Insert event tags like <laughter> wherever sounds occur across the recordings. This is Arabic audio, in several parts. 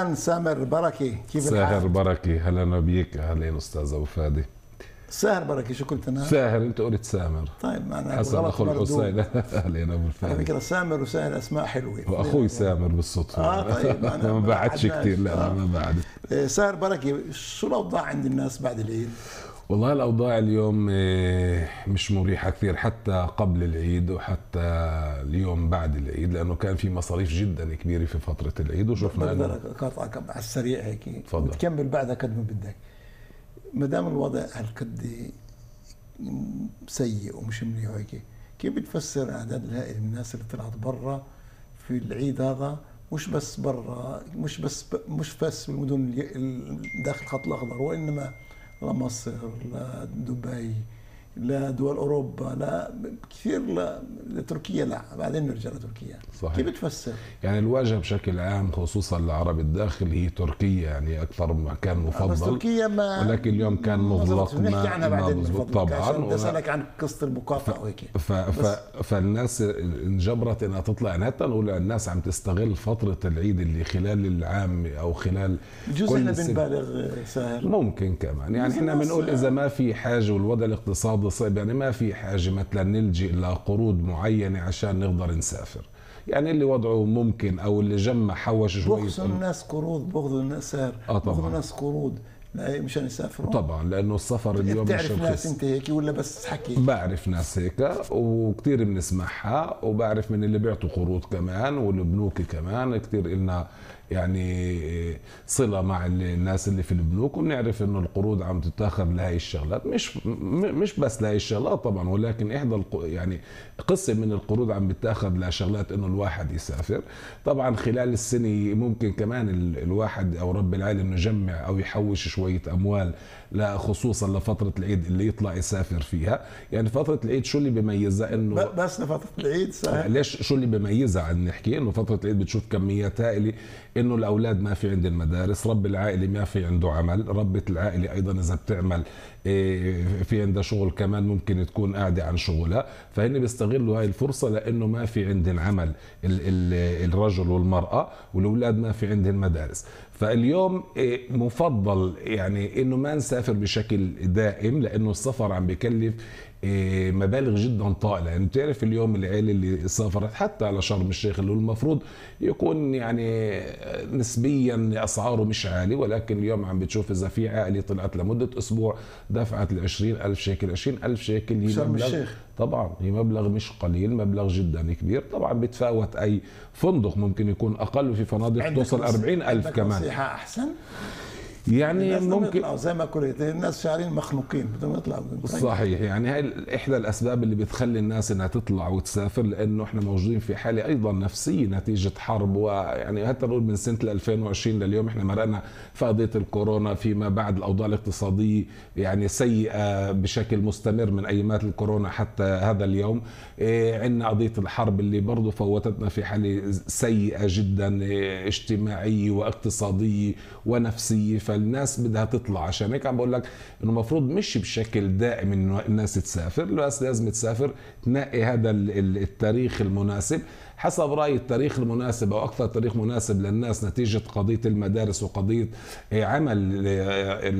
أهلا سامر بركه كيف ساهر الحال؟ بركة هلا بيك أهلين أستاذ ابو فادي ساهر بركه شو قلت أنا؟ ساهر أنت قلت سامر طيب معنا حسن اخو. الحسين <laughs> أهلين أبو على الفادي فكرة سامر وساهر أسماء حلوة وأخوي سامر بالصدفة آه، طيب، <laughs> ما بعدش. كثير لا آه. ما بعد إيه، ساهر بركه شو الأوضاع عند الناس بعد العيد؟ والله الأوضاع اليوم آه، مش مريحة كثير حتى قبل العيد وحتى اليوم بعد العيد لأنه كان في مصاريف جدا كبيرة في فترة العيد وشفنا بقدر أقاطعك على السريع هيك. تفضل. وتكمل بعدها قد ما بدك. ما دام الوضع هالقد سيء ومش منيح هيك كيف بتفسر الاعداد الهائل من الناس اللي طلعت برا في العيد هذا؟ مش بس برا مش بس مش بس بالمدن داخل الخط la Masr, la Dubai, لدول أوروبا لا كثير لا لتركيا لا بعدين نرجع لتركيا صحيح. كيف بتفسر؟ يعني الواجهه بشكل عام خصوصا لعرب الداخل هي تركيا يعني أكثر مكان بس مفضل تركيا ما ولكن اليوم كان مغلق. نحكي عنها بعدين طبعاً. أسألك عن قصة المقاطعة وهيك ف... ف... فالناس انجبرت إنها تطلع يعني حتى نقول الناس عم تستغل فترة العيد اللي خلال العام أو خلال بجوز إحنا. بنبالغ ساهر ممكن كمان يعني بس إحنا بنقول إذا ما في حاجة والوضع الاقتصادي صعب يعني ما في حاجة مثلا نلجئ لقروض معينة عشان نقدر نسافر. يعني اللي وضعه ممكن أو اللي جمع حوش شوية بخصوا الناس قروض بخذوا الناس ساهر آه. بخذوا الناس قروض مشان يسافروا؟ طبعا لأنه السفر اليوم مش بتعرف ناس أنت هيك ولا بس حكي؟ بعرف ناس هيك وكثير بنسمعها وبعرف من اللي بيعطوا قروض كمان والبنوك كمان. كثير إلنا يعني صلة مع الناس اللي في البنوك وبنعرف إنه القروض عم تتاخذ لهي الشغلات. مش مش بس لهي الشغلات طبعا ولكن إحدى يعني قسم من القروض عم بتاخذ لشغلات إنه الواحد يسافر. طبعا خلال السنة ممكن كمان ال- الواحد أو رب العالم إنه يجمع أو يحوش شوية أموال لا خصوصا لفترة العيد اللي يطلع يسافر فيها. يعني فترة العيد شو اللي بيميزها إنه بس لفترة العيد ساهر ليش شو اللي بيميزها عن نحكي إنه فترة العيد بتشوف كميات هائله إنه الأولاد ما في عندهم مدارس رب العائلة ما في عنده عمل ربة العائلة أيضا إذا بتعمل إيه، في عندها شغل كمان ممكن تكون قاعدة عن شغلها. فهن بيستغلوا هاي الفرصة لإنه ما في عندهم عمل ال ال الرجل والمرأة والأولاد ما في عندهم مدارس. فاليوم إيه، مفضل يعني إنه ما نسافر بشكل دائم لأنه السفر عم بكلف إيه، مبالغ جدا طائلة يعني بتعرف اليوم العيلة اللي سافرت حتى على شرم الشيخ اللي هو المفروض يكون يعني نسبيا أسعاره مش عالي ولكن اليوم عم بتشوف إذا في عائلة طلعت لمدة أسبوع دفعت ال 20000 شيكل 20000 شيكل هي شرم الشيخ. طبعا هي مبلغ مش قليل مبلغ جدا كبير. طبعا بتفاوت أي فندق ممكن يكون أقل وفي فنادق توصل نص- 40000 عندك كمان. نصيحة أحسن؟ يعني ممكن زي ما قلت الناس شعرين مخنوقين بدهم يطلعوا. صحيح يعني هاي إحدى الأسباب اللي بتخلي الناس إنها تطلع وتسافر لأنه إحنا موجودين في حالة أيضا نفسية نتيجة حرب ويعني حتى نقول من سنة 2020 لليوم إحنا مرقنا في قضيه الكورونا فيما بعد. الأوضاع الاقتصادية يعني سيئة بشكل مستمر من أيامات الكورونا حتى هذا اليوم. إيه عندنا قضية الحرب اللي برضه فوتتنا في حالة سيئة جدا إيه اجتماعية واقتصادية ونفسية. فالناس بدها تطلع. عشان هيك عم بقول لك إنه المفروض مش بشكل دائم إنه الناس تسافر. بس لازم تسافر تنقي هذا ال- ال- التاريخ المناسب حسب رايي التاريخ المناسب أو أكثر تاريخ مناسب للناس نتيجة قضية المدارس وقضية عمل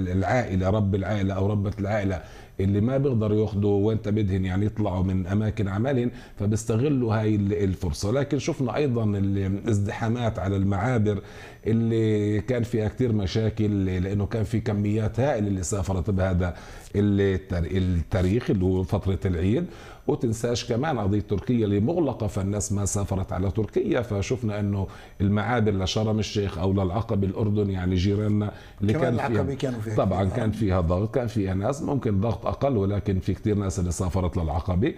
العائلة رب العائلة أو ربة العائلة. اللي ما بيقدروا ياخذوا وين بدهن يعني يطلعوا من أماكن عملهم فبيستغلوا هاي ال- الفرصة. لكن شفنا أيضا الازدحامات على المعابر اللي كان فيها كتير مشاكل لأنه كان في كميات هائلة اللي سافرت بهذا التار- التاريخ اللي هو فترة العيد. وتنساش كمان قضية تركيا اللي مغلقه فالناس ما سافرت على تركيا فشفنا إنه المعابر لشرم الشيخ أو للعقبه الأردن يعني جيراننا اللي كان فيها كانوا فيها طبعا. كان فيها ضغط كان فيها ناس ممكن ضغط أقل ولكن في كتير ناس اللي سافرت للعقبه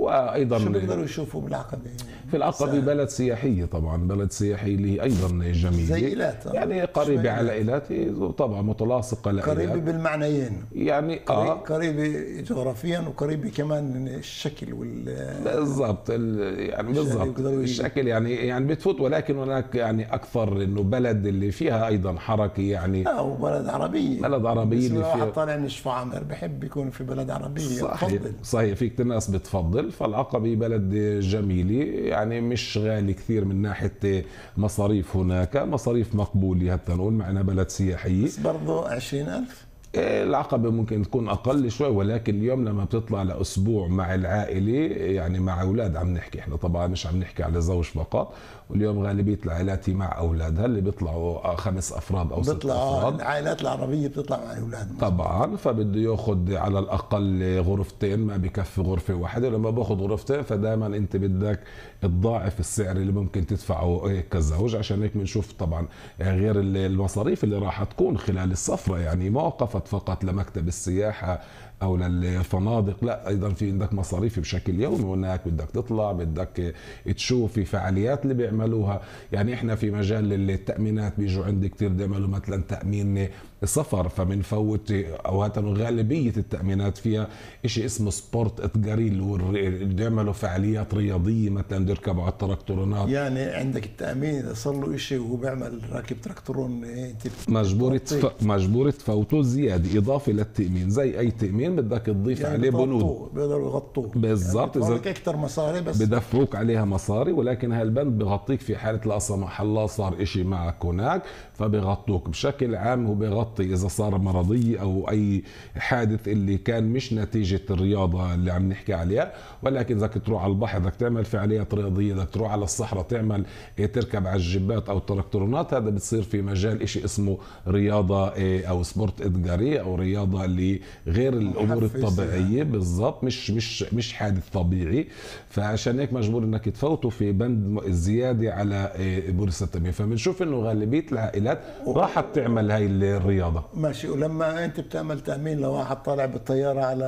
وأيضا شو بيقدروا يشوفوا بالعقبة؟ في العقبة بلد سياحية طبعا بلد سياحي اللي هي أيضا جميلة. زي إيلات، آه. يعني شوي. قريبة على. إيلات طبعا متلاصقة قريبة لإيلات بالمعنيين. يعني آه. قريبة جغرافيا وقريبة كمان من الشكل وال بالضبط ال- يعني الشكل بالضبط. الشكل يعني يعني بتفوت ولكن هناك يعني أكثر إنه بلد اللي فيها أيضا حركة يعني. لا وبلد عربية. بلد عربية اللي فيها طالع من عمر بحب يكون في بلد عربية. صحيح بفضل صحيح في كتير ناس بتفضل. فالعقبة بلد جميلة يعني مش غالي كثير من ناحية مصاريف هناك مصاريف مقبولة حتى نقول معنا بلد سياحية. بس برضه 20000 إيه، العقبة ممكن تكون أقل شوي ولكن اليوم لما بتطلع لأسبوع مع العائلة يعني مع أولاد عم نحكي إحنا طبعا مش عم نحكي على زوج فقط واليوم غالبية العائلات مع أولادها اللي بيطلعوا خمس أفراد أو ست بيطلع أفراد. العائلات العربية بتطلع مع أولادهم. طبعا فبده ياخذ على الأقل غرفتين ما بكفي غرفة واحدة. لما باخذ غرفتين فدائما أنت بدك تضاعف السعر اللي ممكن تدفعه إيه كزوج عشان هيك بنشوف طبعا غير المصاريف اللي راح تكون خلال السفرة. يعني ما وقفت فقط لمكتب السياحة أو للفنادق. لا أيضا في عندك مصاريف بشكل يومي. هناك بدك تطلع بدك تشوف في فعاليات اللي بيعملوها يعني إحنا في مجال التأمينات بيجوا عندي كثير بيعملوا مثلا تامين سفر فبنفوت أو غالبية التأمينات فيها شيء اسمه ספורט אתגרי اللي هو اللي بيعملوا فعاليات رياضية مثلا بيركبوا على التراكتورونات يعني عندك التأمين إذا صار له شيء وهو بيعمل راكب تراكتورون انت مجبور تف... مجبور تفوته زيادة إضافة للتامين زي أي تأمين بدك تضيف يعني عليه بنود. بيقدروا يغطوه. بالضبط يعني إذا أكثر مصاري بس. بدفعوك عليها مصاري ولكن هالبند بغطيك في حالة لا سمح الله صار إشي معك هناك فبغطوك بشكل عام هو بغطي إذا صار مرضيه أو أي حادث اللي كان مش نتيجة الرياضة اللي عم نحكي عليها. ولكن إذا تروح على البحر بدك تعمل فعاليات رياضية بدك تروح على الصحراء تعمل إيه، تركب على الجيبات أو التراكتورونات هذا بتصير في مجال إشي اسمه رياضة إيه، أو ספורט אתגרי أو رياضة اللي غير الأمور الطبيعية. بالضبط. مش مش مش حادث طبيعي. فعشان هيك مجبور إنك تفوتوا في بند زيادة على إيه، بوليس التامين فبنشوف إنه غالبية العائلات راحت تعمل هاي الرياضة. ماشي ولما أنت بتعمل تأمين لواحد طالع بالطيارة على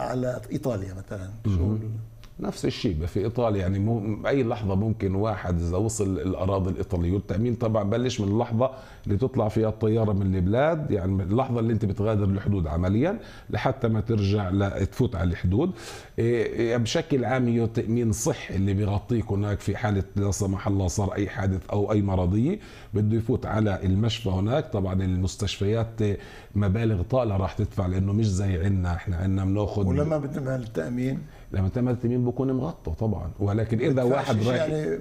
على إيطاليا مثلا شو نفس الشيء في إيطاليا يعني مو أي لحظة ممكن واحد إذا وصل الأراضي الإيطالية والتأمين طبعا بلش من اللحظه اللي تطلع فيها الطيارة من البلاد يعني اللحظة اللي أنت بتغادر الحدود عمليا لحتى ما ترجع تفوت على الحدود. إيه بشكل عام هو تأمين صحي اللي بيغطيك هناك في حالة لا سمح الله صار أي حادث أو أي مرضية بده يفوت على المشفى هناك. طبعا المستشفيات مبالغ طائلة راح تدفع لأنه مش زي عندنا إحنا عندنا بناخذ ولما بدنا التأمين؟ لما تعمل تميم بكون مغطى طبعا. ولكن إذا واحد رايح يعني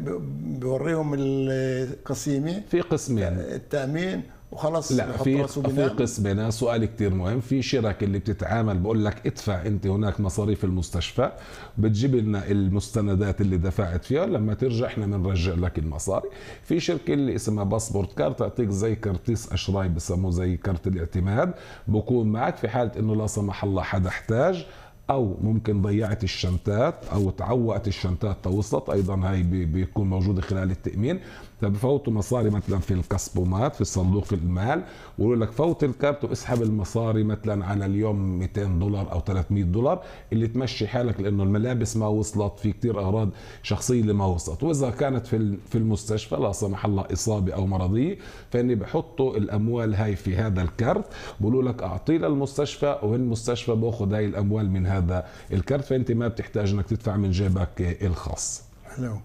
بوريهم القسيمة في قسمين. التأمين وخلص لا في في قسمين. سؤال كتير مهم. في شركة اللي بتتعامل بقول لك ادفع أنت هناك مصاريف المستشفى بتجيب لنا المستندات اللي دفعت فيها لما ترجع إحنا بنرجع لك المصاري. في شركة اللي اسمها PassportCard تعطيك زي כרטיס אשראי بسموه زي كارت الاعتماد بكون معك في حالة إنه لا سمح الله حدا احتاج. أو ممكن ضيعت الشنتات أو تعوقت الشنتات توصلت أيضا هاي بيكون موجوده خلال التأمين. فبفوتوا مصاري مثلا في ال כספומט في صندوق المال ويقولوا لك فوت الكارت واسحب المصاري مثلا على اليوم 200 دولار أو 300 دولار اللي تمشي حالك لأنه الملابس ما وصلت في كثير أغراض شخصية اللي ما وصلت. وإذا كانت في في المستشفى لا سمح الله إصابة أو مرضية فإني بحطوا الأموال هاي في هذا الكارت بقولوا لك اعطيه للمستشفى والمستشفى باخذ هاي الأموال من هذا الكارت فإنت ما بتحتاج إنك تدفع من جيبك الخاص. حلو.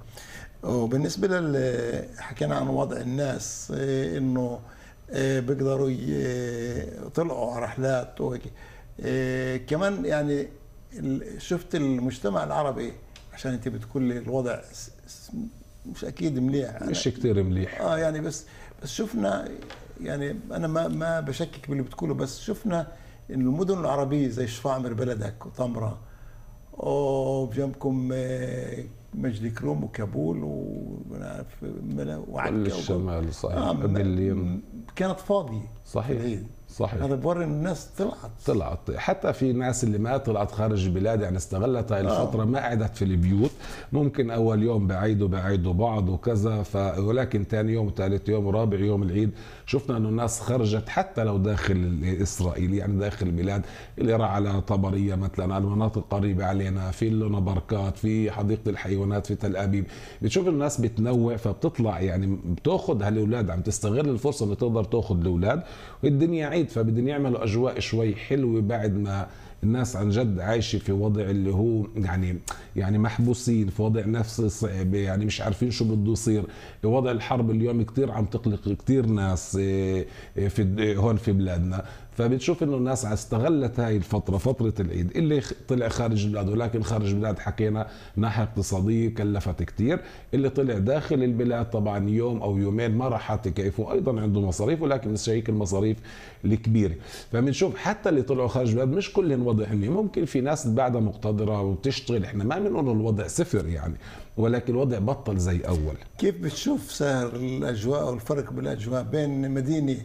وبالنسبة لل حكينا عن وضع الناس إيه، إنه إيه، بيقدروا يطلعوا على رحلات وهيك. إيه، كمان يعني شفت المجتمع العربي عشان انت بتقول لي الوضع مش أكيد مليح. مش كثير مليح. آه يعني بس بس شفنا يعني أنا ما ما بشكك باللي بتقوله بس شفنا إن المدن العربية زي شفاعمر بلدك وطمره وبجنبكم مجد كروم وكابول وعكا كل الشمال صحيح. آه كانت فاضية. صحيح. صحيح. هذا بوري الناس طلعت. طلعت. حتى في ناس اللي ما طلعت خارج البلاد يعني استغلت هاي الفترة آه. ما قعدت في البيوت. ممكن أول يوم بعيدوا بعيدوا بعض وكذا ف ولكن ثاني يوم ثالث يوم ورابع يوم العيد شفنا إنه الناس خرجت حتى لو داخل إسرائيل يعني داخل البلاد اللي راح على طبرية مثلا على المناطق القريبه علينا في لنا بركات في حديقة الحيوانات في تل أبيب. بتشوف الناس بتنوع فبتطلع يعني بتأخذ هالأولاد عم تستغل الفرصة انه تقدر تأخذ الأولاد والدنيا عيد فبدهم يعملوا أجواء شوي حلوة بعد ما الناس عن جد عايشة في وضع اللي هو يعني يعني محبوسين في وضع نفسي صعب يعني مش عارفين شو بده يصير. وضع الحرب اليوم كثير عم تقلق كثير ناس آه، في هون في بلادنا. فبتشوف إنه الناس استغلت هاي الفترة فترة العيد اللي طلع خارج البلاد ولكن خارج البلاد حكينا ناحية اقتصادية كلفت كثير اللي طلع داخل البلاد طبعا يوم أو يومين ما راح تكيفوا أيضا عنده مصاريف ولكن مش هيك المصاريف الكبيرة. فبنشوف حتى اللي طلعوا خارج البلاد مش كلهم وضع هني ممكن في ناس بعدها مقتدرة وتشتغل إحنا ما بنقول الوضع صفر يعني ولكن الوضع بطل زي أول. كيف بتشوف سهر الأجواء والفرق بالأجواء بين مدينه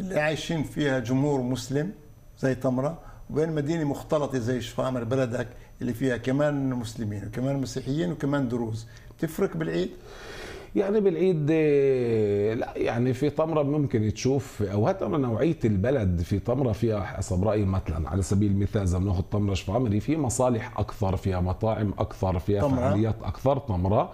اللي عايشين فيها جمهور مسلم زي تمرة وبين مدينة مختلطة زي شفامر بلدك اللي فيها كمان مسلمين وكمان مسيحيين وكمان دروز. تفرق بالعيد؟ يعني بالعيد لا يعني في طمرة ممكن تشوف أو حتى نوعية البلد في طمرة فيها حسب رأيي مثلا على سبيل المثال إذا بناخذ طمرة شفعمري في مصالح أكثر فيها مطاعم أكثر فيها طمرة. فعاليات أكثر طمرة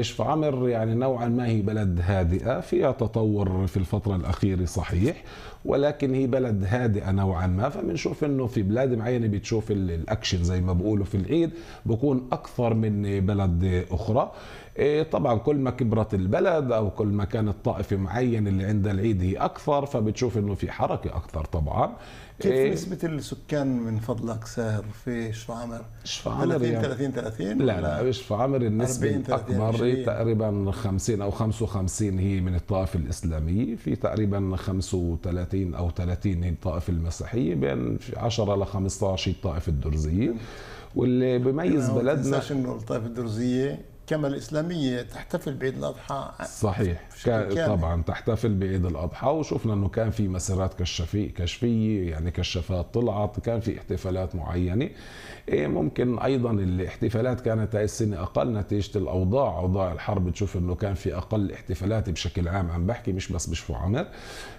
شفعمر يعني نوعا ما هي بلد هادئة فيها تطور في الفترة الأخيرة صحيح. ولكن هي بلد هادئة نوعا ما فبنشوف إنه في بلاد معينة بتشوف الأكشن زي ما بقولوا في العيد بكون أكثر من بلد أخرى. إيه، طبعا كل ما كبرت البلد أو كل ما كانت طائفة معينة اللي عندها العيد هي أكثر فبتشوف إنه في حركة أكثر طبعا. كيف إيه نسبة السكان من فضلك ساهر في شفعمر؟ شفعمر 30 يعني؟ 30 30 لا لا شفعمر النسبة الأكبر تقريبا 50 أو 55 هي من الطائفة الإسلامية في تقريبا 35 أو 30 هي الطائفة المسيحية بين 10 ل 15 هي الطائفة الدرزية واللي بيميز بلدنا ما انه الطائفة الدرزية كما الإسلامية تحتفل بعيد الأضحى. صحيح. طبعا تحتفل بعيد الأضحى وشفنا أنه كان في مسيرات كشفية كشفية يعني كشافات طلعت كان في احتفالات معينة. إيه ممكن أيضا الاحتفالات كانت هاي السنة أقل نتيجة الأوضاع. أوضاع الحرب تشوف أنه كان في أقل احتفالات بشكل عام عم بحكي مش بس بشفو عمر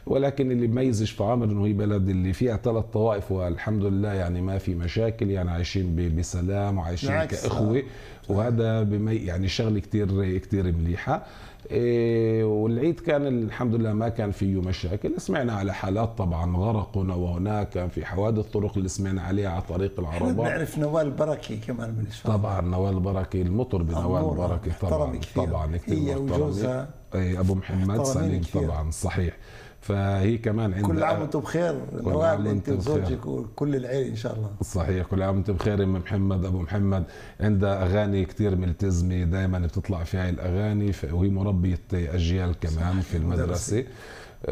ولكن اللي بميز شفو عمر أنه هي بلد اللي فيها ثلاث طوائف والحمد لله يعني ما في مشاكل يعني عايشين بسلام وعايشين كإخوة. وهذا بمي يعني شغلة كثير كثير مليحة. إيه والعيد كان الحمد لله ما كان فيه مشاكل. سمعنا على حالات طبعا غرق هنا وهناك كان في حوادث طرق اللي سمعنا عليها على طريق العربات بنعرف نوال بركي كمان من الشباب طبعا نوال بركي المطر بنوال بركي طبعا طبعا كثير هي وجوزها إيه، أبو محمد سليم طبعا صحيح. فهي كمان عندها كل عام وأنتم بخير. نوال انت وزوجك وكل العيلة إن شاء الله. صحيح كل عام وأنتم بخير. أم محمد أبو محمد عندها أغاني كثير ملتزمة دائما بتطلع في هاي الأغاني وهي مربية أجيال كمان في المدرسة.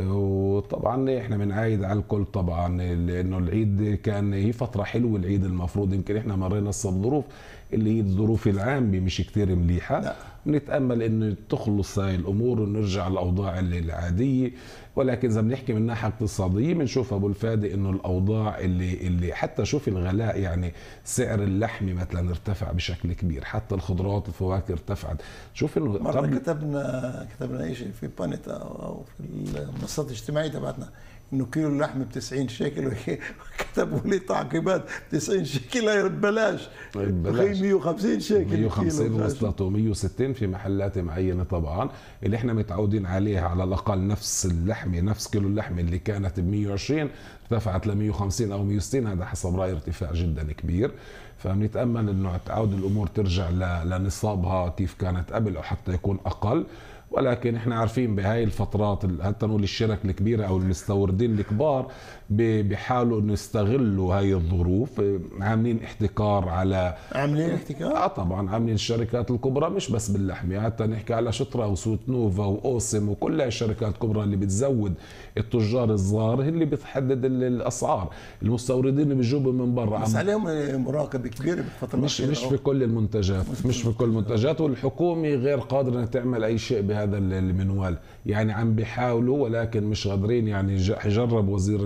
وطبعا إحنا بنعايد على الكل طبعا لأنه العيد كان هي فترة حلوة العيد المفروض يمكن إحنا مرينا الظروف اللي هي الظروف العامة مش كثير مليحة. لا. بنتامل انه تخلص هاي الأمور ونرجع للاوضاع العادية. ولكن إذا بنحكي من ناحية اقتصادية بنشوف أبو الفادي إنه الأوضاع اللي اللي حتى شوف الغلاء يعني سعر اللحم مثلا ارتفع بشكل كبير حتى الخضروات والفواكه ارتفعت. شوف إنه مرة كتبنا كتبنا شيء في بانيتا أو في المنصات الاجتماعية تبعتنا. إنه كيلو اللحم ب 90 شيكل وكتبوا لي تعقيبات 90 شيكل هي ببلاش. ببلاش. 150 شيكل 150 وصلت 160 في محلات معينة طبعا اللي إحنا متعودين عليها على الأقل نفس اللحمه نفس كيلو اللحمه اللي كانت ب 120 ارتفعت ل 150 أو 160 هذا حسب رايي ارتفاع جدا كبير. فبنتأمل إنه تعود الأمور ترجع لنصابها كيف كانت قبل أو حتى يكون أقل. ولكن إحنا عارفين بهاي الفترات حتى نقول الشرك الكبيرة أو المستوردين الكبار بيحاولوا انه يستغلوا هاي الظروف. عاملين احتكار على عاملين احتكار؟ آه طبعا عاملين الشركات الكبرى مش بس باللحمة. حتى نحكي على شطرة وسوت نوفا وأوسم وكل الشركات الكبرى اللي بتزود التجار الصغار اللي بتحدد الأسعار. المستوردين اللي بيجيبوا من برا. بس عليهم مراقبة كبيرة بالفترة مش مش في كل المنتجات مش في كل المنتجات. والحكومة غير قادرة إنها تعمل أي شيء بهذا المنوال. يعني عم بيحاولوا ولكن مش قادرين يعني جرب وزير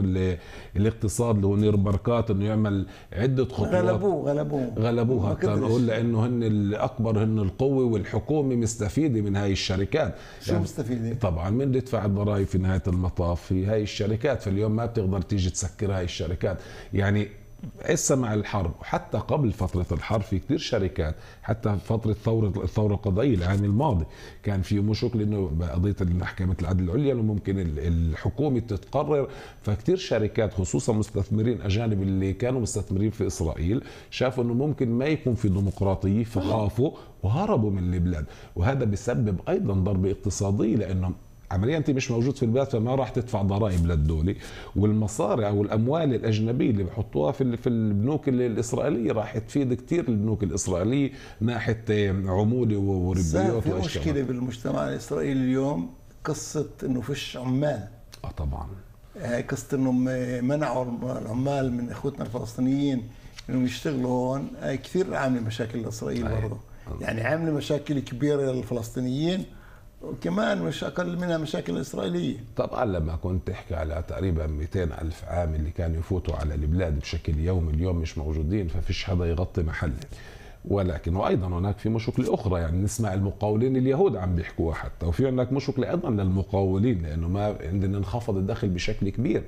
الاقتصاد اللي هو نير بركات إنه يعمل عدة خطوات. غلبوه غلبوه. غلبوه حتى نقول لأنه هن الأكبر هن القوة والحكومة مستفيدة من هاي الشركات. شو يعني مستفيدة؟ طبعا من بيدفع الضرائب في نهاية المطاف في هاي الشركات فاليوم ما بتقدر تيجي تسكر هاي الشركات. يعني هسه مع الحرب. وحتى قبل فترة الحرب في كثير شركات حتى فترة ثورة الثورة القضائية العام الماضي كان في مشكلة إنه قضية محكمة العدل العليا إنه ممكن الحكومة تتقرر. فكثير شركات خصوصا مستثمرين أجانب اللي كانوا مستثمرين في إسرائيل شافوا إنه ممكن ما يكون في ديمقراطية فخافوا وهربوا من البلاد. وهذا بيسبب أيضا ضربة اقتصادية لأنه عمليا أنت مش موجود في البلد فما راح تدفع ضرائب للدولة. والمصاري أو الاموال الأجنبية اللي بحطوها في في البنوك الإسرائيلية راح تفيد كثير البنوك الإسرائيلية ناحية عمولة وربويات في مشكلة بالمجتمع الإسرائيلي اليوم قصة إنه فيش عمال. آه طبعا. هاي قصة انهم منعوا العمال من إخوتنا الفلسطينيين إنهم يشتغلوا هون. كثير عاملة مشاكل لإسرائيل برضه. يعني عاملة مشاكل كبيرة للفلسطينيين. وكمان مش أقل منها مشاكل الاسرائيليه طبعا لما كنت تحكي على تقريبا 200 ألف عامل اللي كانوا يفوتوا على البلاد بشكل يومي اليوم مش موجودين ففيش حدا يغطي محله ولكن وأيضا هناك في مشكلة أخرى يعني نسمع المقاولين اليهود عم بيحكوها حتى وفي هناك مشكلة أيضا للمقاولين لأنه ما عندنا انخفض الدخل بشكل كبير.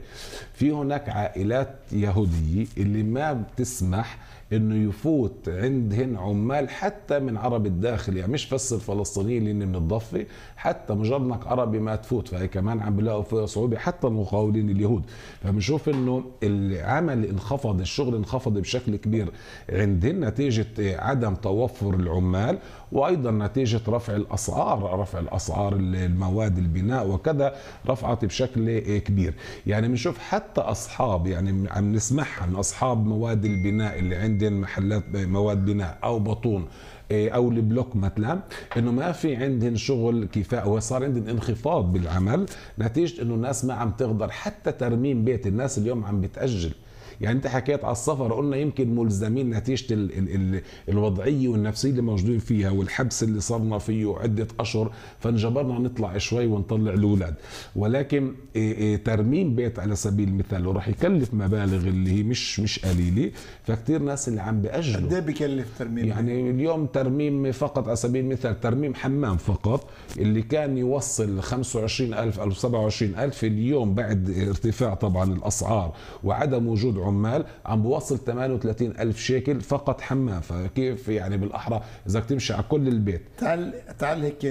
في هناك عائلات يهودية اللي ما بتسمح إنه يفوت عندهن عمال حتى من عرب الداخل يعني مش بس الفلسطينيين اللي من الضفة حتى مجرد انك عربي ما تفوت فهي كمان عم بيلاقوا فيها صعوبة حتى المقاولين اليهود. فبنشوف إنه العمل انخفض الشغل انخفض بشكل كبير. عندهن نتيجة عدم توفر العمال وأيضا نتيجة رفع الأسعار رفع الأسعار المواد البناء وكذا رفعت بشكل كبير. يعني بنشوف حتى أصحاب يعني عم نسمعها من أصحاب مواد البناء اللي عندهم محلات مواد بناء أو بطون إيه، أو البلوك مثلا إنه ما في عندهم شغل كفايه وصار عندهم انخفاض بالعمل نتيجة إنه الناس ما عم تقدر حتى ترميم بيت الناس اليوم عم بتأجل. يعني انت حكيت على السفر قلنا يمكن ملزمين نتيجة ال ال ال الوضعية والنفسية اللي موجودين فيها والحبس اللي صرنا فيه عده أشهر فانجبرنا نطلع شوي ونطلع الأولاد. ولكن إيه إيه ترميم بيت على سبيل المثال وراح يكلف مبالغ اللي هي مش مش قليلة فكتير ناس اللي عم بيأجلوا قد إيه بكلف ترميم؟ يعني اليوم ترميم فقط على سبيل المثال ترميم حمام فقط اللي كان يوصل 25000 أو 27000 اليوم بعد ارتفاع طبعا الأسعار وعدم وجود عمال عم بوصل 38 ألف شيكل فقط حمام فكيف يعني بالأحرى إذا تمشي على كل البيت؟ تعال تعال هيك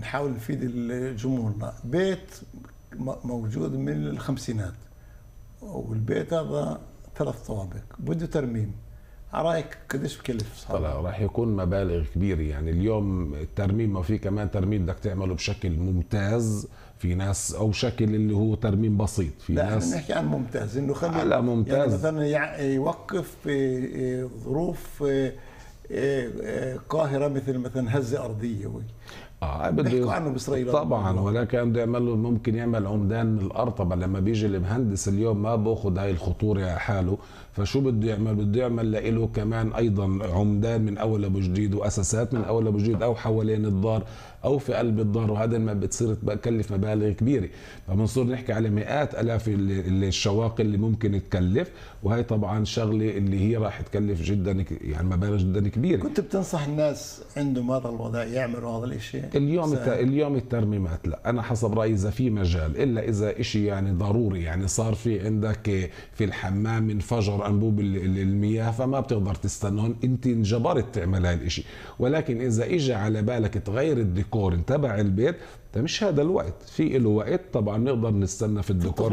نحاول نفيد جمهورنا بيت موجود من الخمسينات والبيت هذا ثلاث طوابق. بده ترميم. رأيك قديش بكلف طلع راح يكون مبالغ كبيرة. يعني اليوم الترميم ما في كمان ترميم بدك تعمله بشكل ممتاز. في ناس أو شكل اللي هو ترميم بسيط في لا ناس نحكي عن ممتاز إنه خلي لا ممتاز يعني مثلا يوقف في ظروف آه، آه، قاهرة مثل مثلا هزة أرضية آه بده عنه بإسرائيل. طبعا ولكن بده يعمل له ممكن يعمل عمدان الأرض. طبعا لما بيجي المهندس اليوم ما بأخذ هاي الخطورة على حاله. فشو بده يعمل؟ بده يعمل له كمان أيضا عمدان من أول أبو جديد وأساسات من أول أبو جديد أو حوالين الدار أو في قلب الدار وهذا ما بتصير تكلف مبالغ كبيرة. فبنصير نحكي على مئات آلاف الشواقي اللي ممكن تكلف وهي طبعا شغلة اللي هي راح تكلف جدا يعني مبالغ جدا كبيرة. كنت بتنصح الناس عندهم هذا الوضع يعملوا هذا الشيء اليوم الت... اليوم الترميمات لا. أنا حسب رأيي إذا في مجال إلا إذا شيء يعني ضروري يعني صار في عندك في الحمام انفجر انبوب المياه فما بتقدر تستنى انت انجبرت تعمل هاي الشيء ولكن إذا اجى على بالك تغير الديكور تبع البيت ده مش هذا الوقت. في له وقت طبعا نقدر نستنى في الديكور.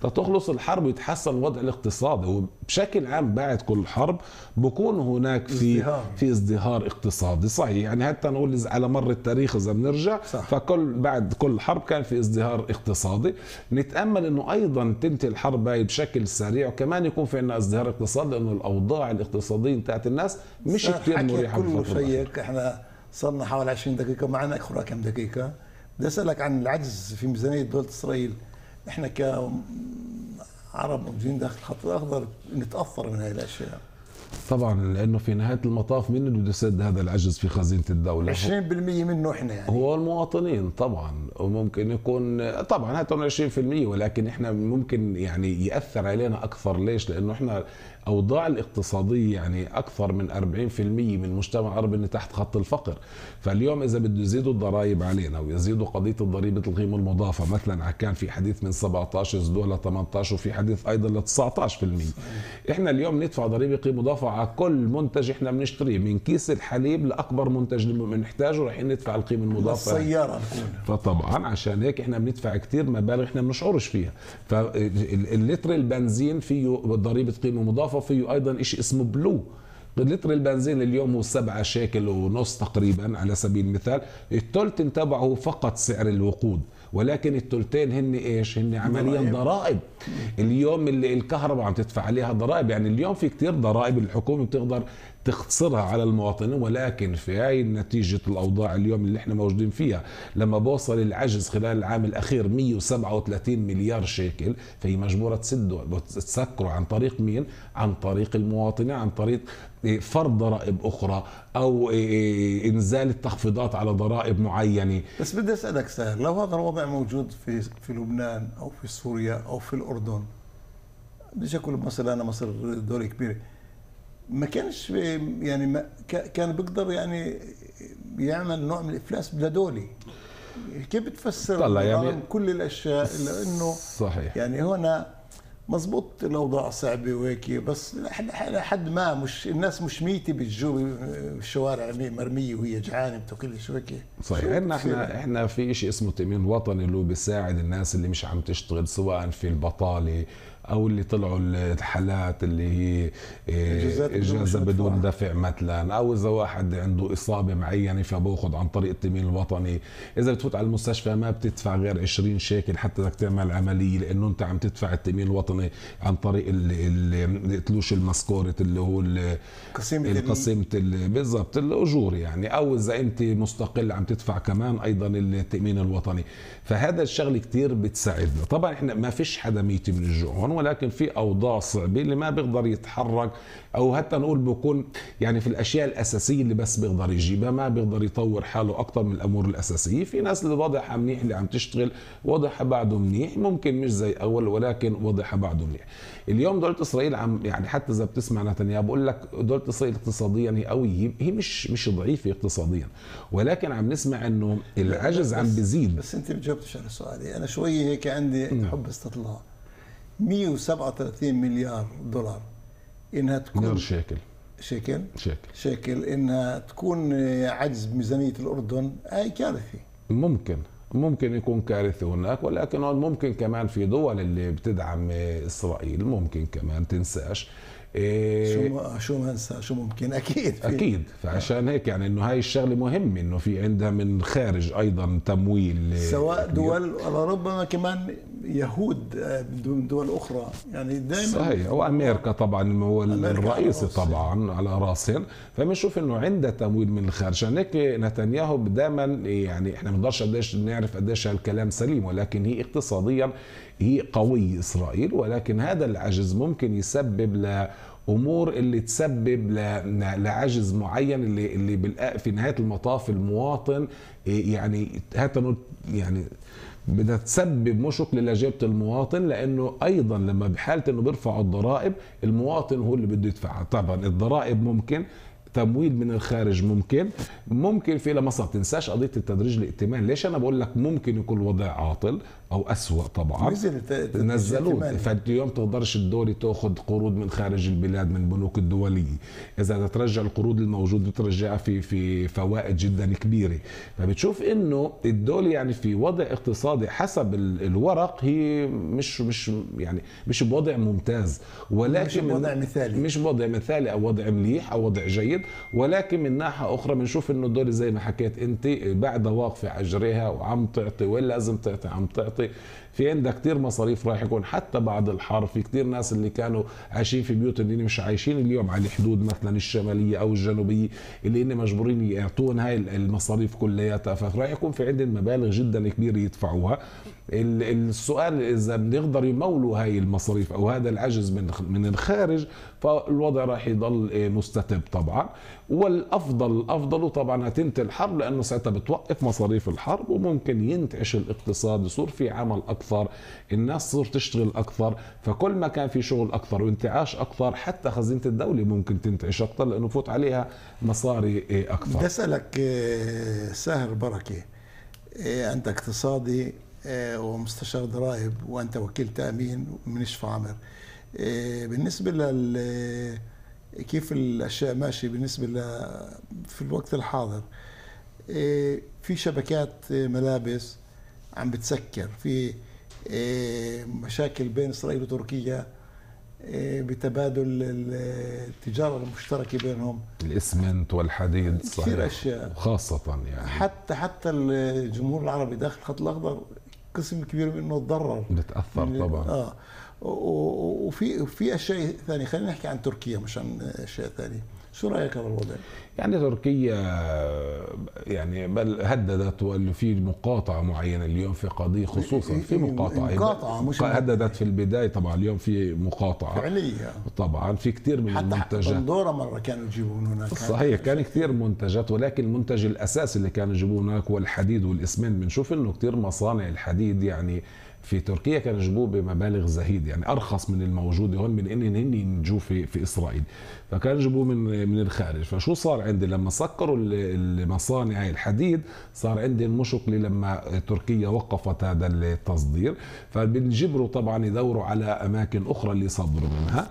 تخلص الحرب ويتحسن الوضع الاقتصادي وبشكل عام بعد كل حرب بكون هناك في ازدهار. في ازدهار اقتصادي. صحيح يعني حتى نقول على مر التاريخ إذا بنرجع صح. فكل بعد كل حرب كان في ازدهار اقتصادي. نتأمل إنه أيضا تنتهي الحرب هاي بشكل سريع وكمان يكون في عندنا ازدهار اقتصادي لأنه الأوضاع الاقتصادية بتاعت الناس مش كثير مريحة كله شيك إحنا صرنا حوالي 20 دقيقة معنا أخرى كم دقيقة. بدي أسألك عن العجز في ميزانية دولة إسرائيل. إحنا كعرب موجودين داخل الخط الأخضر نتأثر من هذه الأشياء. طبعا لأنه في نهاية المطاف مين اللي بده يسد هذا العجز في خزينة الدولة. 20% منه إحنا يعني. هو المواطنين طبعا. وممكن يكون طبعا هاتهم 20% ولكن إحنا ممكن يعني يأثر علينا أكثر. ليش؟ لأنه إحنا الاوضاع الاقتصادية يعني أكثر من 40% من مجتمع اللي تحت خط الفقر. فاليوم إذا بده يزيدوا الضرائب علينا ويزيدوا قضية الضريبة القيمه المضافة مثلا كان في حديث من 17 يزيدوها ل 18 وفي حديث أيضا ل 19% إحنا اليوم ندفع ضريبة قيمة مضافة على كل منتج إحنا بنشتريه من كيس الحليب لأكبر منتج بنحتاجه رايحين ندفع القيمة المضافة. السياره فطبعا عشان هيك إحنا بندفع كثير مبالغ إحنا بنشعرش فيها. فاللتر البنزين فيه ضريبة قيمة مضافة. فيه أيضا شيء اسمه بلو. لتر البنزين اليوم هو 7 شيكل ونص تقريبا على سبيل المثال. الثلث تبعه فقط سعر الوقود. ولكن الثلثين هن إيش هن عمليا ضرائب. ضرائب اليوم اللي الكهرباء عم تدفع عليها ضرائب يعني اليوم في كتير ضرائب الحكومة بتقدر تختصرها على المواطنين ولكن في هاي نتيجة الأوضاع اليوم اللي إحنا موجودين فيها لما بوصل العجز خلال العام الأخير 137 مليار شيكل فهي مجبورة تسده تسكره عن طريق مين؟ عن طريق المواطنين عن طريق فرض ضرائب أخرى أو إنزال التخفيضات على ضرائب معينة. بس بدي أسألك سهل لو هذا الوضع موجود في في لبنان أو في سوريا أو في الأردن بديش أقول مصر أنا مصر دولة كبيرة ما كانش يعني ما كا- كان بيقدر يعني يعمل نوع من الإفلاس لدولي كيف بتفسر طلع يعني- كل الأشياء إلا إنه صحيح. يعني هنا مزبوط الأوضاع صعبة وهيك بس لحد ما مش الناس مش ميتة بالجو بالشوارع مرمية وهي جعانة بتاكل شو هيك صحيح بتصير؟ إحنا إحنا في شيء اسمه تأمين وطني اللي هو بيساعد الناس اللي مش عم تشتغل سواء في البطالة أو اللي طلعوا الحالات اللي هي إيه، اجازه مش بدون. دفع مثلا أو إذا واحد عنده إصابة معينة فباخذ عن طريق التامين الوطني. إذا بتفوت على المستشفى ما بتدفع غير 20 شيكل حتى بدك تعمل عملية لأنه أنت عم تدفع التامين الوطني عن طريق ال- ال- تلوش المسكورة اللي هو القسيمة ال- بالضبط الأجور يعني. أو إذا أنت مستقل عم تدفع كمان أيضا التامين الوطني. فهذا الشغله كتير بتساعدنا. طبعا إحنا ما فيش حدا ميت من الجوع هون ولكن في أوضاع صعبة اللي ما بيقدر يتحرك أو حتى نقول بكون يعني في الأشياء الأساسية اللي بس بيقدر يجيبها ما بيقدر يطور حاله أكثر من الأمور الأساسية. في ناس اللي وضعها منيح اللي عم تشتغل وضعها بعده منيح ممكن مش زي أول ولكن وضعها بعده منيح. اليوم دولة إسرائيل عم يعني حتى إذا بتسمع نتنياهو بقول لك دولة إسرائيل اقتصاديا هي قوية هي مش مش ضعيفة اقتصاديا. ولكن عم نسمع إنه العجز عم بيزيد بس أنت ما جاوبتش على سؤالي أنا شوية هيك عندي حب استطلاع. 137 مليار دولار. إنها تكون شكل شيكل. شكل شيكل. إنها تكون عجز بميزانيه الأردن. هاي كارثة. ممكن. ممكن يكون كارثة هناك ولكن هون ممكن كمان في دول اللي بتدعم إسرائيل ممكن كمان تنساش. إيه. شو ما شو ما شو ممكن؟ أكيد في. أكيد. فعشان هيك يعني إنه هاي الشغلة مهم إنه في عندها من خارج أيضا تمويل سواء كبير. دول ربما كمان يهود آه، من دول أخرى. يعني دائما صحيح. وأمريكا طبعا هو الرئيسي راسهم. طبعا على راسهم فبنشوف إنه عندها تمويل من الخارج. عشان هيك نتنياهو دائما يعني إحنا ما بنقدرش قديش نعرف قديش هالكلام سليم ولكن هي اقتصاديا هي قويه إسرائيل ولكن هذا العجز ممكن يسبب ل أمور اللي تسبب لعجز معين اللي اللي في نهاية المطاف المواطن إيه يعني نقول يعني بدها تسبب مشكله لجيبة المواطن لأنه أيضا لما بحالة إنه بيرفعوا الضرائب المواطن هو اللي بده يدفعها طبعا الضرائب ممكن تمويل من الخارج ممكن ممكن في لمصر تنساش قضية التدريج الائتماني ليش أنا بقول لك ممكن يكون الوضع عاطل؟ أو أسوأ طبعا. نزلوه اليوم تقدرش الدولة تأخذ قروض من خارج البلاد من البنوك الدولية. إذا بدها ترجع القروض الموجودة بترجعها في في فوائد جدا كبيرة. فبتشوف إنه الدولة يعني في وضع اقتصادي حسب ال- الورق هي مش مش يعني مش بوضع ممتاز. ولكن مش بوضع مثالي. مش بوضع مثالي أو وضع مليح أو وضع جيد. ولكن من ناحية أخرى بنشوف إنه الدولة زي ما حكيت أنت بعدها واقفة على اجريها وعم تعطي وين لازم تعطي؟ عم تعطي. 对 في عندها كتير مصاريف راح يكون. حتى بعد الحرب في كتير ناس اللي كانوا عايشين في بيوت اللي مش عايشين اليوم على الحدود مثلا الشمالية أو الجنوبية اللي هن مجبورين يعطون هاي المصاريف كلياتها. فراح يكون في عندهم مبالغ جدا كبيرة يدفعوها. ال- السؤال إذا بنقدر يمولوا هاي المصاريف أو هذا العجز من من الخارج فالوضع راح يضل إيه، مستتب طبعا. والأفضل الأفضل طبعا هتنتهي الحرب لأنه ساعتها بتوقف مصاريف الحرب وممكن ينتعش الاقتصاد يصير في عمل أكثر. الناس تصير تشتغل أكثر فكل ما كان في شغل أكثر وانتعاش أكثر حتى خزينة الدولة ممكن تنتعش أكثر لأنه فوت عليها مصاري إيه، بدي أكثر أسألك آه، ساهر بركة آه، أنت اقتصادي ومستشار ضرائب وأنت وكيل تأمين من شفا عمر بالنسبة لل كيف الأشياء ماشية بالنسبة ل في الوقت الحاضر في شبكات ملابس عم بتسكر في مشاكل بين إسرائيل وتركيا إيه، بتبادل ال- التجارة المشتركة بينهم. الإسمنت والحديد كثير صحيح. أشياء. خاصة يعني. حتى حتى الجمهور العربي داخل الخط الأخضر قسم كبير منه تضرر. بتأثر من- طبعا. آه. وفي وفي أشياء ثانية. خلينا نحكي عن تركيا مش عن أشياء ثانية. شو رأيك هذا الوضع؟ يعني تركيا يعني بل هددت وانه في مقاطعة معينة اليوم في قضية خصوصا في مقاطعة. مقاطعة، مش هددت في البداية طبعا اليوم في مقاطعة. فعليا. طبعا في كثير من حتى المنتجات. بندوره مرة كانوا يجيبوا من هناك. صحيح كان كثير منتجات ولكن المنتج الأساسي اللي كانوا يجيبوه هناك هو الحديد والإسمنت. بنشوف إنه كثير مصانع الحديد يعني في تركيا كانوا يجيبوه بمبالغ زهيد يعني أرخص من الموجود هون من ان هن ينتجوه في في إسرائيل. فكانوا يجيبوه من من الخارج. فشو صار عندي؟ لما سكروا ال- المصانع الحديد صار عندي المشكلة لما تركيا وقفت هذا التصدير. فبنجبروا طبعا يدوروا على أماكن أخرى اللي يصدروا منها.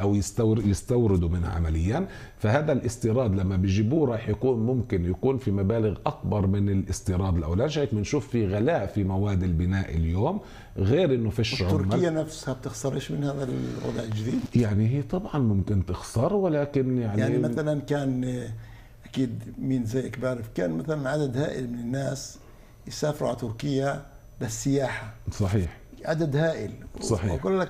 أو يستور يستوردوا منها عمليا. فهذا الاستيراد لما بيجيبوه راح يكون ممكن يكون في مبالغ أكبر من الاستيراد الأول عشان هيك بنشوف في غلاء في مواد البناء اليوم غير إنه فيش تركيا نفسها بتخسرش من هذا الوضع الجديد؟ يعني هي طبعا ممكن تخسر ولكن يعني, يعني مثلا كان آه، أكيد مين زيك بعرف كان مثلا عدد هائل من الناس يسافروا على تركيا للسياحه صحيح. عدد هائل. صحيح. وأقول لك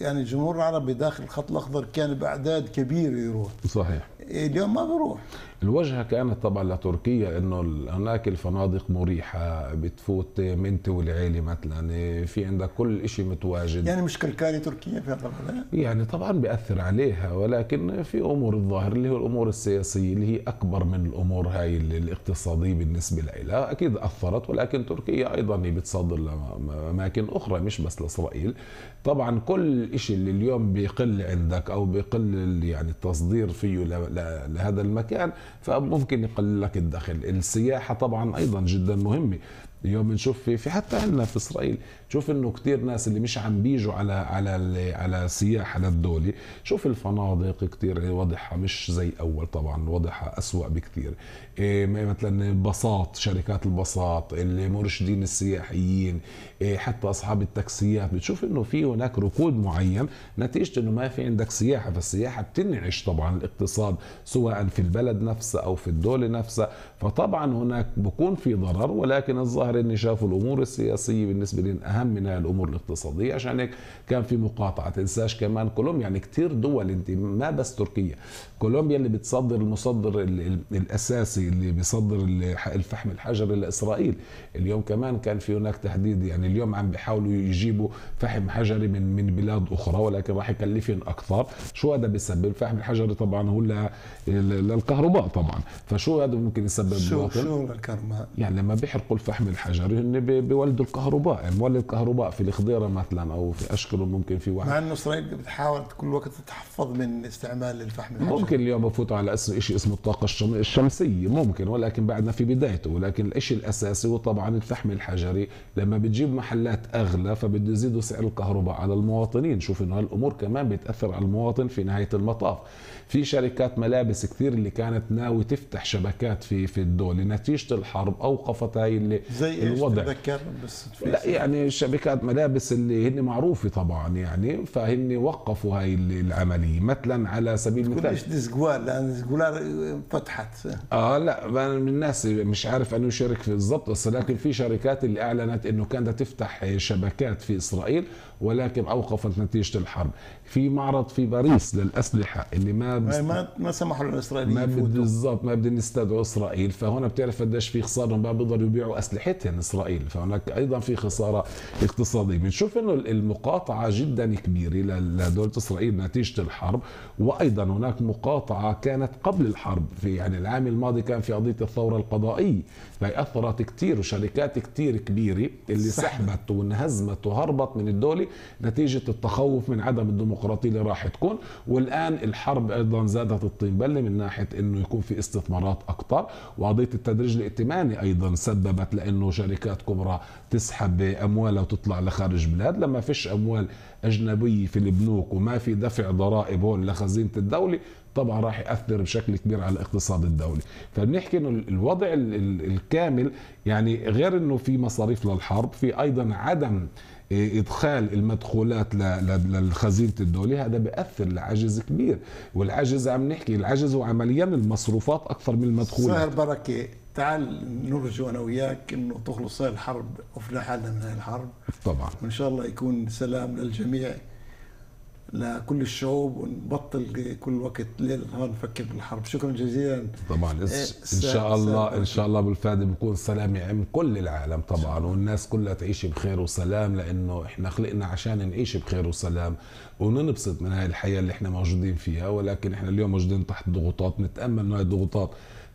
يعني الجمهور العربي داخل الخط الأخضر كان بأعداد كبيرة يروح. صحيح. اليوم ما بروح. الوجهة كانت طبعا لتركيا إنه هناك الفنادق مريحة بتفوت منت والعيلة مثلا في عندك كل شيء متواجد. يعني مش كلكالي تركيا في هذا يعني طبعا بيأثر عليها ولكن في أمور الظاهر اللي هو الأمور السياسية اللي هي أكبر من الأمور هاي ال- الاقتصادية بالنسبة لها أكيد أثرت ولكن تركيا أيضا بتصدر لاماكن أخرى مش بس لإسرائيل. طبعا كل شيء اللي اليوم بيقل عندك أو بيقل يعني التصدير فيه لهذا المكان فممكن يقلل لك الدخل. السياحة طبعا أيضا جدا مهمة. اليوم بنشوف في في حتى عندنا في إسرائيل شوف إنه كثير ناس اللي مش عم بيجوا على على على سياحه للدوله شوف الفنادق كثير وضعها مش زي أول طبعا وضعها أسوأ بكثير إيه مثلا الباصات شركات الباصات المرشدين السياحيين إيه حتى أصحاب التاكسيات. بتشوف إنه في هناك ركود معين نتيجة إنه ما في عندك سياحة. فالسياحة بتنعش طبعا الاقتصاد سواء في البلد نفسها أو في الدولة نفسها. فطبعا هناك بكون في ضرر ولكن الظاهر إني شافوا الأمور السياسية بالنسبة لهم أهم من هاي الأمور الاقتصادية عشان هيك كان في مقاطعة تنساش كمان كولومبيا. يعني كثير دول أنت ما بس تركيا كولومبيا اللي بتصدر المصدر ال- ال- الأساسي اللي بيصدر ال- الفحم الحجري لإسرائيل. اليوم كمان كان في هناك تحديد يعني اليوم عم بيحاولوا يجيبوا فحم حجري من من بلاد أخرى ولكن راح يكلفهم أكثر. شو هذا بيسبب؟ الفحم الحجري طبعا هو للكهرباء طبعا. فشو هذا ممكن يسبب شو شو الكرماء يعني لما بيحرقوا الفحم الحجري هن بي- بيولدوا الكهرباء. يعني مولد كهرباء في الخضيرة مثلا أو في أشكره ممكن في واحد. مع إنه إسرائيل بتحاول كل وقت تتحفظ من استعمال الفحم الحجري. ممكن اليوم بفوت على اسم شيء اسمه الطاقة الشم- الشمسية ممكن ولكن بعدنا في بدايته. ولكن الشيء الأساسي هو طبعا الفحم الحجري. لما بتجيب محلات أغلى فبده يزيدوا سعر الكهرباء على المواطنين. شوف إنه هالأمور كمان بتأثر على المواطن في نهاية المطاف. في شركات ملابس كثير اللي كانت ناوي تفتح شبكات في في الدولة نتيجة الحرب أوقفت هاي اللي زي الوضع. تتذكر بس لا يعني شركات ملابس اللي هن معروفة طبعا يعني فهن وقفوا هاي العملية. مثلا على سبيل المثال إيش؟ ديسجوال لأن ديسجوال فتحت. آه لا أنا من الناس مش عارف انه في بالضبط بس لكن في شركات اللي أعلنت إنه كانت تفتح شبكات في إسرائيل ولكن أوقفت نتيجة الحرب. في معرض في باريس للأسلحة اللي ما بس ما ما سمحوا ما للاسرائيليين بد- يفوتوا. بالضبط ما بدهم يستدعوا إسرائيل. فهنا بتعرف قديش في خسارة ما بيقدروا يبيعوا أسلحتهم إسرائيل. فهناك أيضا في خسارة اقتصادية. بنشوف إنه المقاطعة جدا كبيرة ل- لدولة إسرائيل نتيجة الحرب. وأيضا هناك مقاطعة كانت قبل الحرب. في يعني العام الماضي كان في قضية الثورة القضائية. فهي أثرت كثير وشركات كثير كبيرة اللي سحبت. وانهزمت وهربت من نتيجة التخوف من عدم الديمقراطية اللي راح تكون. والآن الحرب أيضا زادت الطين بله من ناحية إنه يكون في استثمارات أكثر وقضيه التدريج الائتماني أيضا سببت لأنه شركات كبرى تسحب اموالها وتطلع لخارج بلاد. لما فيش أموال أجنبية في البنوك وما في دفع ضرائب هون لخزينة الدولة طبعا راح يأثر بشكل كبير على اقتصاد الدولة فبنحكي إنه الوضع ال- ال- الكامل يعني غير إنه في مصاريف للحرب في أيضا عدم إدخال المدخولات للخزينة الدولة هذا بيأثر لعجز كبير. والعجز عم نحكي العجز هو عمليا المصروفات أكثر من المدخولات. سهر بركة تعال نرجو أنا وياك إنه تخلص هاي الحرب وفي حالنا من هاي الحرب. طبعا. وإن شاء الله يكون سلام للجميع. لكل الشعوب ونبطل كل وقت ليل نهار نفكر بالحرب. شكرا جزيلا. طبعا. إيه، إن شاء الله إن شاء الله بالفادي بكون سلام يعم كل العالم طبعا والناس كلها تعيش بخير وسلام لأنه إحنا خلقنا عشان نعيش بخير وسلام وننبسط من هاي الحياة اللي إحنا موجودين فيها ولكن إحنا اليوم موجودين تحت ضغوطات نتأمل انه هاي الضغوطات.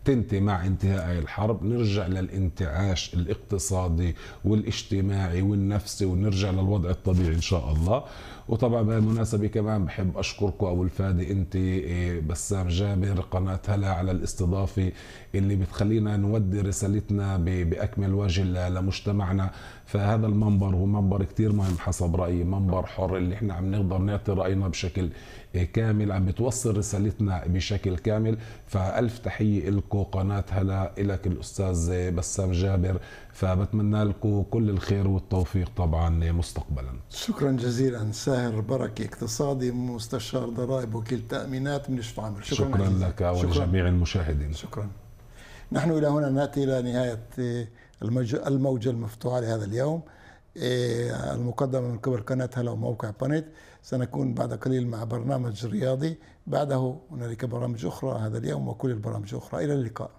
تنتهي مع انتهاء الحرب. نرجع للانتعاش الاقتصادي والاجتماعي والنفسي ونرجع للوضع الطبيعي إن شاء الله. وطبعا بهالمناسبه كمان بحب أشكركم أبو الفادي أنت إيه، بسام جابر قناة هلا على الاستضافة اللي بتخلينا نودي رسالتنا بأكمل وجه لمجتمعنا. فهذا المنبر هو منبر كثير مهم حسب رأيي منبر حر اللي إحنا عم نقدر نعطي رأينا بشكل كامل عم بتوصل رسالتنا بشكل كامل. فألف تحية لكم قناة هلا لك الأستاذ بسام جابر. فبتمنى لكم كل الخير والتوفيق طبعا مستقبلا شكرا جزيلا ساهر بركة اقتصادي مستشار ضرائب وكيل تأمينات من شفا عمر شكرا, شكرا لك ولجميع المشاهدين. شكرا. نحن إلى هنا نأتي إلى نهاية الموجة المفتوحة لهذا اليوم. المقدمة من قبل قناة هلا وموقع بانيت سنكون بعد قليل مع برنامج رياضي. بعده هنالك برامج أخرى هذا اليوم وكل البرامج الأخرى إلى اللقاء.